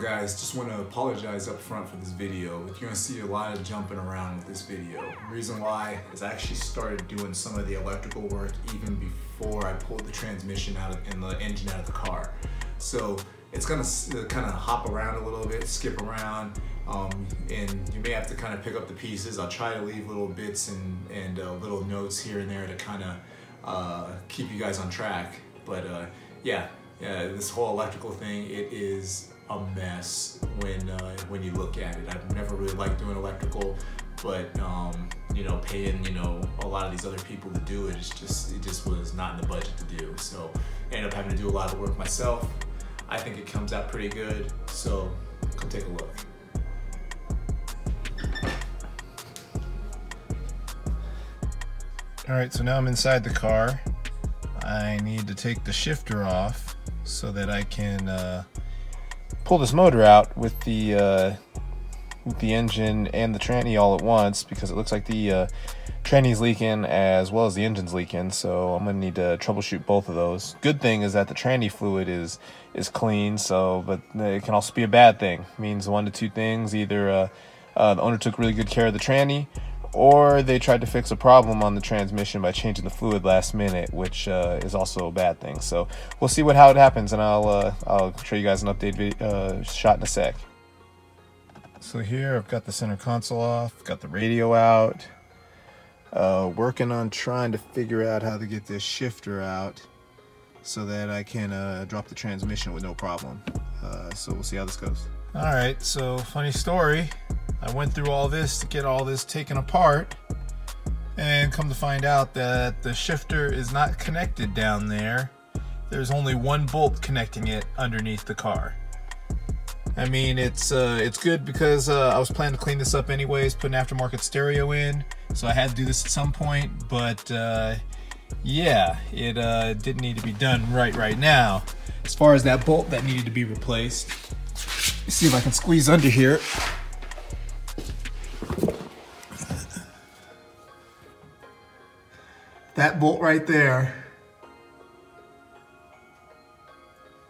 Guys? Just want to apologize up front for this video. You're going to see a lot of jumping around with this video. The reason why is I actually started doing some of the electrical work even before I pulled the transmission out of, and the engine out of the car. So it's going to kind of hop around a little bit, skip around, um, and you may have to kind of pick up the pieces. I'll try to leave little bits and, and uh, little notes here and there to kind of uh, keep you guys on track. But uh, yeah, yeah, this whole electrical thing, it is a mess when uh, when you look at it. I've never really liked doing electrical, but um, you know, paying you know a lot of these other people to do it, it's just it just was not in the budget to do. So I ended up having to do a lot of work myself. I think it comes out pretty good. So come take a look. All right, so now I'm inside the car. I need to take the shifter off so that I can uh, pull this motor out with the uh, with the engine and the tranny all at once because it looks like the uh, tranny's leaking as well as the engine's leaking. So I'm gonna need to troubleshoot both of those. Good thing is that the tranny fluid is is clean. So, but it can also be a bad thing. It means one to two things: either uh, uh, the owner took really good care of the tranny, or they tried to fix a problem on the transmission by changing the fluid last minute, which uh, is also a bad thing. So we'll see what how it happens, and I'll uh, I'll show you guys an update uh, shot in a sec. So here I've got the center console off, got the radio out, uh, working on trying to figure out how to get this shifter out so that I can uh, drop the transmission with no problem. Uh, so we'll see how this goes. All right, so funny story. I went through all this to get all this taken apart and come to find out that the shifter is not connected down there. There's only one bolt connecting it underneath the car. I mean, it's uh, it's good because uh, I was planning to clean this up anyways, put an aftermarket stereo in, so I had to do this at some point, but uh, yeah, it uh, didn't need to be done right right now. As far as that bolt that needed to be replaced, see if I can squeeze under here. That bolt right there.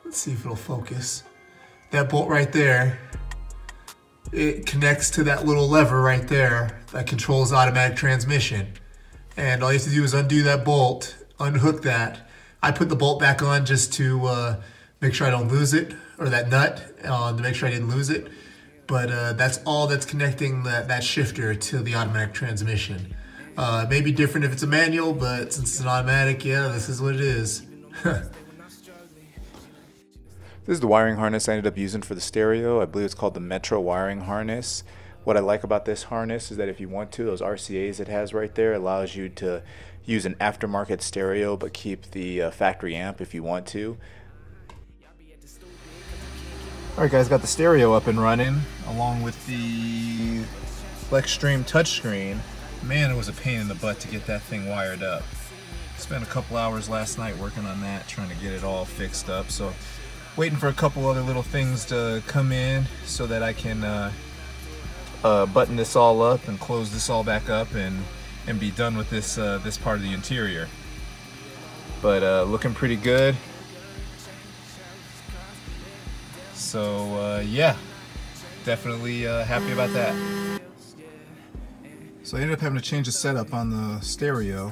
Let's see if it'll focus. That bolt right there, it connects to that little lever right there that controls automatic transmission. And all you have to do is undo that bolt, unhook that. I put the bolt back on just to uh, make sure I don't lose it, or that nut, uh, to make sure I didn't lose it. But uh, that's all that's connecting that, that shifter to the automatic transmission. Uh, it may be different if it's a manual, but since it's an automatic, yeah, this is what it is. this is the wiring harness I ended up using for the stereo. I believe it's called the Metra wiring harness. What I like about this harness is that if you want to, those RCAs it has right there allows you to use an aftermarket stereo but keep the uh, factory amp if you want to. Alright guys, got the stereo up and running along with the Flexstream touchscreen. Man, it was a pain in the butt to get that thing wired up. Spent a couple hours last night working on that, trying to get it all fixed up. So, waiting for a couple other little things to come in so that I can uh, uh, button this all up and close this all back up and and be done with this uh, this part of the interior. But uh, looking pretty good. So uh, yeah, definitely uh, happy about that. So I ended up having to change the setup on the stereo.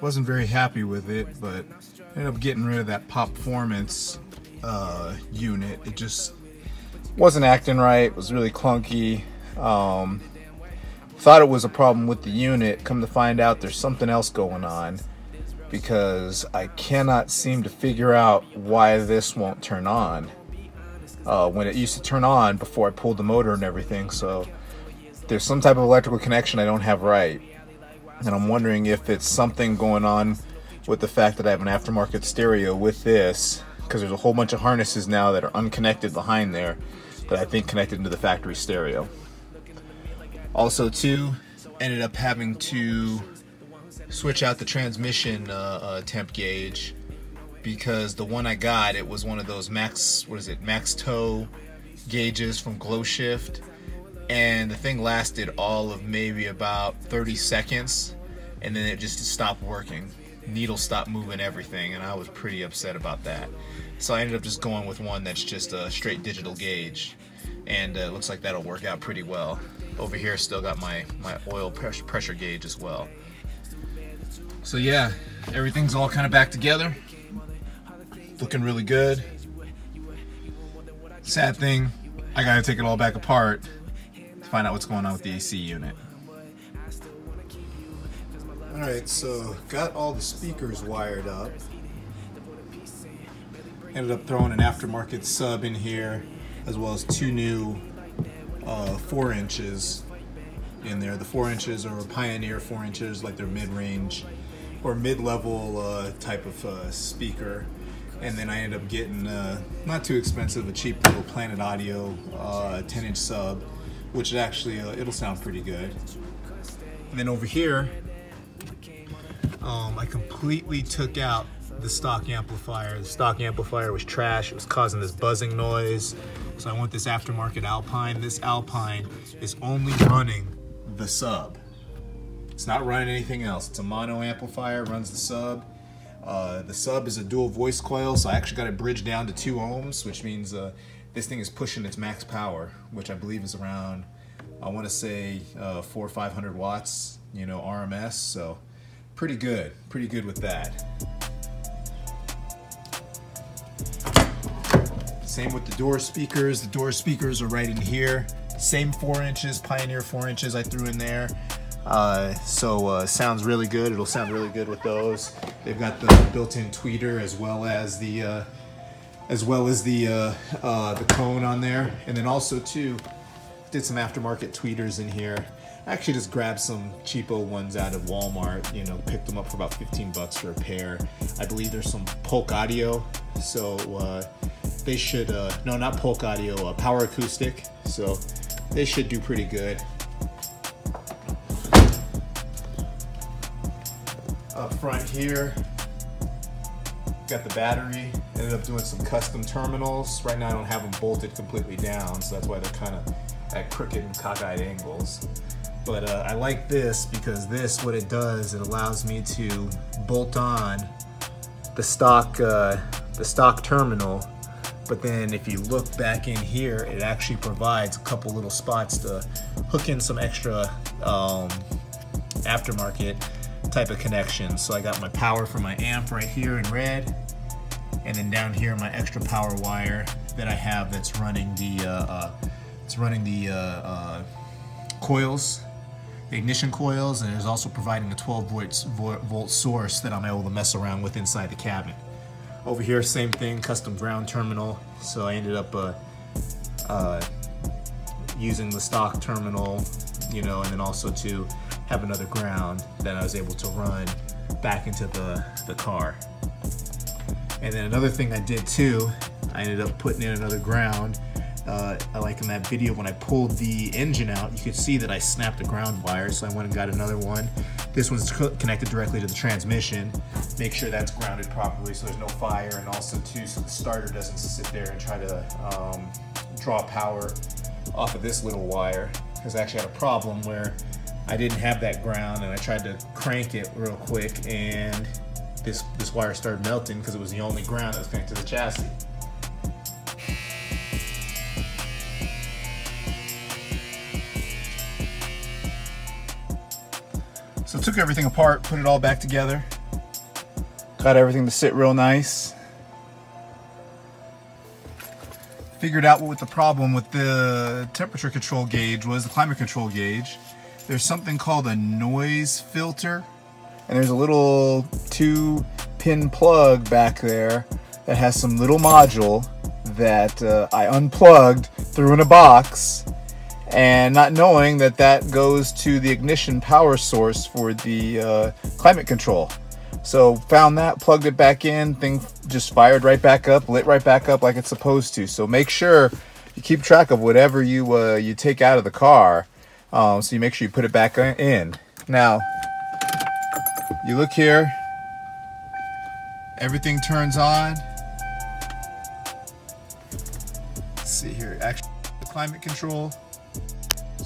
Wasn't very happy with it, but ended up getting rid of that Popformance uh, unit. It just wasn't acting right, it was really clunky. Um, thought it was a problem with the unit. Come to find out there's something else going on because I cannot seem to figure out why this won't turn on. Uh, when it used to turn on before I pulled the motor and everything, so there's some type of electrical connection I don't have right. And I'm wondering if it's something going on with the fact that I have an aftermarket stereo with this, because there's a whole bunch of harnesses now that are unconnected behind there that I think connected into the factory stereo. Also too, ended up having to switch out the transmission uh, uh, temp gauge because the one I got, it was one of those max, what is it, max toe gauges from GlowShift and the thing lasted all of maybe about 30 seconds and then it just stopped working needle stopped moving everything, and I was pretty upset about that. So I ended up just going with one that's just a straight digital gauge, and uh, looks like that'll work out pretty well. Over here, still got my my oil pressure pressure gauge as well. So yeah, everything's all kind of back together, looking really good. Sad thing, I gotta take it all back apart to find out what's going on with the AC unit. Alright, so got all the speakers wired up. Ended up throwing an aftermarket sub in here, as well as two new uh, 4 inches in there. The 4 inches are Pioneer 4 inches, like their mid-range or mid-level uh, type of uh, speaker. And then I ended up getting, uh, not too expensive, a cheap little Planet Audio 10-inch uh, sub, which actually, uh, it'll sound pretty good. And then over here, um, I completely took out the stock amplifier. The stock amplifier was trash. It was causing this buzzing noise. So I want this aftermarket Alpine. This Alpine is only running the sub. It's not running anything else. It's a mono amplifier, runs the sub. Uh, the sub is a dual voice coil, so I actually got it bridged down to two ohms, which means uh, this thing is pushing its max power, which I believe is around, I want to say uh, four or 500 watts, you know, RMS. So pretty good, pretty good with that. Same with the door speakers. The door speakers are right in here. Same four inches, Pioneer four inches I threw in there. Uh, so uh, sounds really good. It'll sound really good with those. They've got the built-in tweeter as well as the uh, as well as the uh, uh, the cone on there, and then also too did some aftermarket tweeters in here. I actually just grabbed some cheapo ones out of Walmart, you know, picked them up for about 15 bucks for a pair. I believe there's some Polk Audio, so uh, they should, uh, no, not Polk Audio, uh, Power Acoustik, so they should do pretty good. Up front here, got the battery, ended up doing some custom terminals. Right now I don't have them bolted completely down, so that's why they're kind of at crooked and cockeyed angles. But uh, I like this because this, what it does, it allows me to bolt on the stock, uh, the stock terminal. But then if you look back in here, it actually provides a couple little spots to hook in some extra um, aftermarket type of connections. So I got my power for my amp right here in red. And then down here, my extra power wire that I have that's running the, uh, uh it's running the uh, uh, coils the ignition coils and is also providing a 12 volt, volt source that I'm able to mess around with inside the cabin. Over here, same thing, custom ground terminal. So I ended up uh, using the stock terminal, you know, and then also to have another ground that I was able to run back into the, the car. And then another thing I did too, I ended up putting in another ground uh, like in that video when I pulled the engine out, you could see that I snapped the ground wire, so I went and got another one. This one's connected directly to the transmission. Make sure that's grounded properly so there's no fire, and also too, so the starter doesn't sit there and try to um, draw power off of this little wire. Because I actually had a problem where I didn't have that ground, and I tried to crank it real quick, and this this wire started melting because it was the only ground that was connected to the chassis. So took everything apart, put it all back together. Got everything to sit real nice. Figured out what the problem with the temperature control gauge was, the climate control gauge. There's something called a noise filter. And there's a little two pin plug back there that has some little module that uh, I unplugged, threw in a box, and not knowing that that goes to the ignition power source for the uh, climate control. So found that, plugged it back in, thing just fired right back up, lit right back up like it's supposed to. So make sure you keep track of whatever you uh, you take out of the car. Um, so you make sure you put it back in. Now, you look here, everything turns on. Let's see here, actually the climate control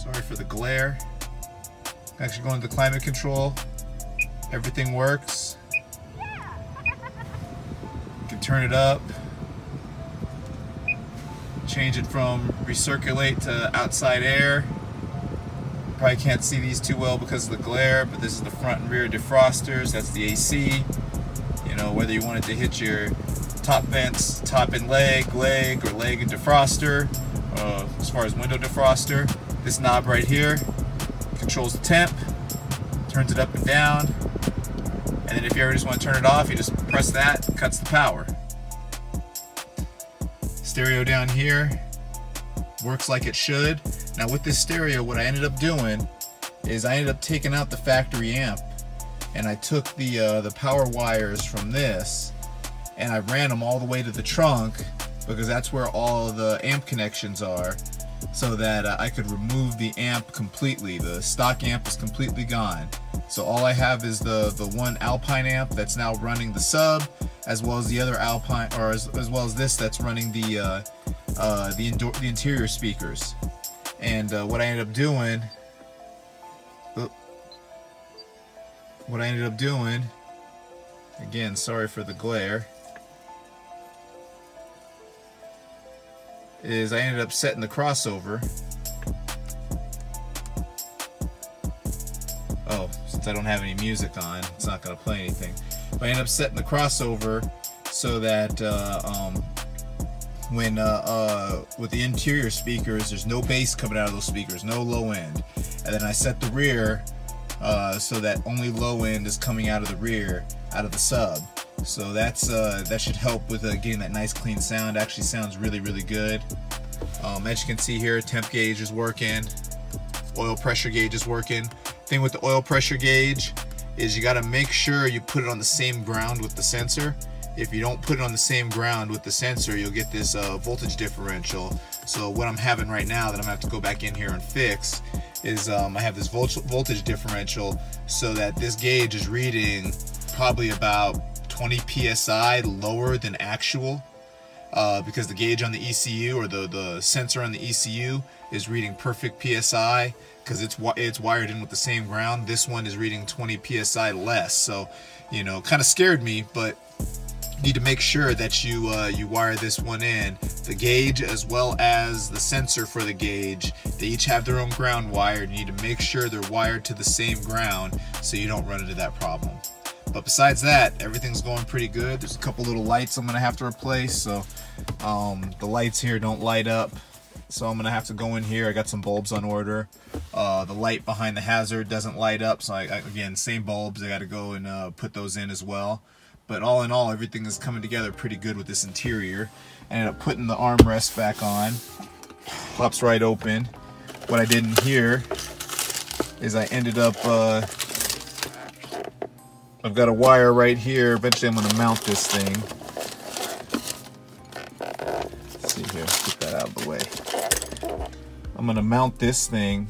Sorry for the glare. Actually going to the climate control. Everything works. Can turn it up, change it from recirculate to outside air. Probably can't see these too well because of the glare, but this is the front and rear defrosters. That's the AC. Know, whether you wanted to hit your top vents, top and leg, leg, or leg and defroster, uh, as far as window defroster. This knob right here controls the temp, turns it up and down, and then if you ever just want to turn it off, you just press that, cuts the power. Stereo down here works like it should. Now with this stereo, what I ended up doing is I ended up taking out the factory amp and I took the uh, the power wires from this and I ran them all the way to the trunk because that's where all the amp connections are so that uh, I could remove the amp completely. The stock amp is completely gone. So all I have is the, the one Alpine amp that's now running the sub, as well as the other Alpine, or as, as well as this that's running the uh, uh, the, the interior speakers. And uh, what I ended up doing, what I ended up doing, again, sorry for the glare, is I ended up setting the crossover oh, since I don't have any music on, it's not going to play anything. But I end up setting the crossover so that uh, um, when uh, uh, with the interior speakers, there's no bass coming out of those speakers, no low end. And then I set the rear uh, so that only low end is coming out of the rear, out of the sub. So that's uh, that should help with uh, getting that nice clean sound. Actually sounds really, really good. Um, as you can see here, temp gauge is working, oil pressure gauge is working thing with the oil pressure gauge is you got to make sure you put it on the same ground with the sensor. If you don't put it on the same ground with the sensor, you'll get this uh, voltage differential. So what I'm having right now that I'm gonna have to go back in here and fix is um, I have this voltage differential so that this gauge is reading probably about 20 psi lower than actual uh, because the gauge on the ECU or the, the sensor on the ECU is reading perfect PSI because it's it's wired in with the same ground. This one is reading 20 PSI less. So, you know, kind of scared me, but need to make sure that you uh, you wire this one in. The gauge as well as the sensor for the gauge, they each have their own ground wired. You need to make sure they're wired to the same ground so you don't run into that problem. But besides that, everything's going pretty good. There's a couple little lights I'm gonna have to replace. So um, the lights here don't light up. So I'm gonna have to go in here. I got some bulbs on order. Uh, the light behind the hazard doesn't light up. So I, I, again, same bulbs. I gotta go and uh, put those in as well. But all in all, everything is coming together pretty good with this interior. I ended up putting the armrest back on. Pops right open. What I did in here is I ended up uh, I've got a wire right here. Eventually I'm to mount this thing. Let's see here, get that out of the way. I'm to mount this thing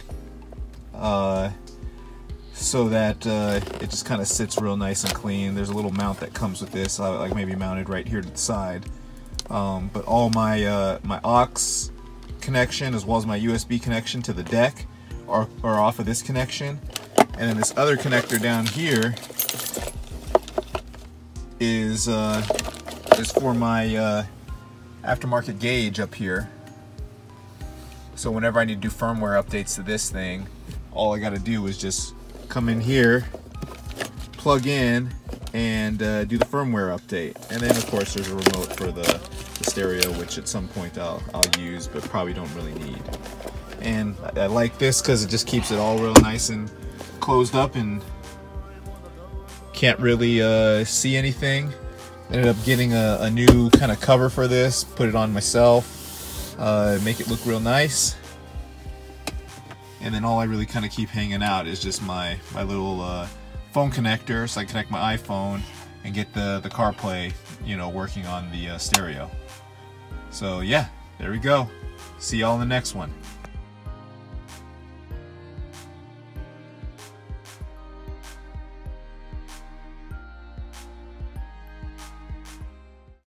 uh, so that uh, it just kind of sits real nice and clean. There's a little mount that comes with this, uh, like maybe mounted right here to the side. Um, but all my uh, my aux connection as well as my USB connection to the deck are, are off of this connection. And then this other connector down here is uh, is for my uh, aftermarket gauge up here. So whenever I need to do firmware updates to this thing, all I got to do is just come in here, plug in, and uh, do the firmware update. And then of course there's a remote for the, the stereo, which at some point I'll, I'll use, but probably don't really need. And I, I like this because it just keeps it all real nice and closed up and can't really uh, see anything. Ended up getting a, a new kind of cover for this, put it on myself, uh, make it look real nice. And then all I really kind of keep hanging out is just my, my little uh, phone connector so I connect my iPhone and get the, the CarPlay, you know, working on the uh, stereo. So yeah, there we go. See y'all in the next one.